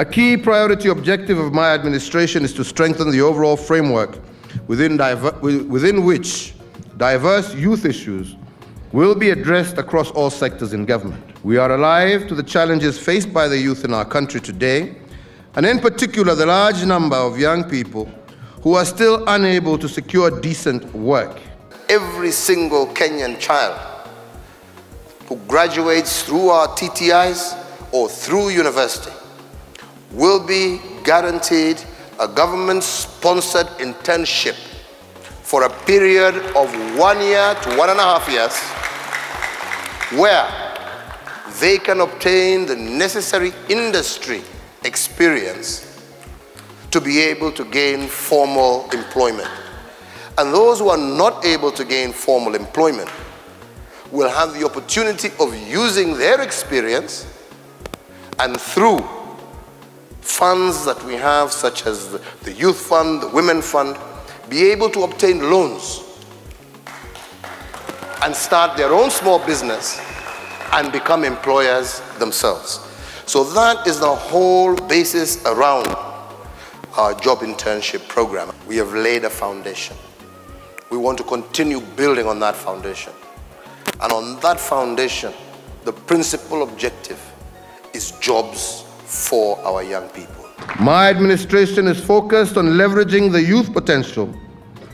A key priority objective of my administration is to strengthen the overall framework within, within which diverse youth issues will be addressed across all sectors in government. We are alive to the challenges faced by the youth in our country today, and in particular, the large number of young people who are still unable to secure decent work. Every single Kenyan child who graduates through our TTIs or through university will be guaranteed a government-sponsored internship for a period of one year to one and a half years where they can obtain the necessary industry experience to be able to gain formal employment. And those who are not able to gain formal employment will have the opportunity of using their experience and through funds that we have, such as the Youth Fund, the Women Fund, be able to obtain loans and start their own small business and become employers themselves. So that is the whole basis around our job internship program. We have laid a foundation. We want to continue building on that foundation. And on that foundation, the principal objective is jobs for our young people. My administration is focused on leveraging the youth potential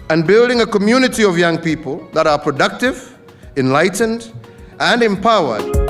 and building a community of young people that are productive, enlightened, and empowered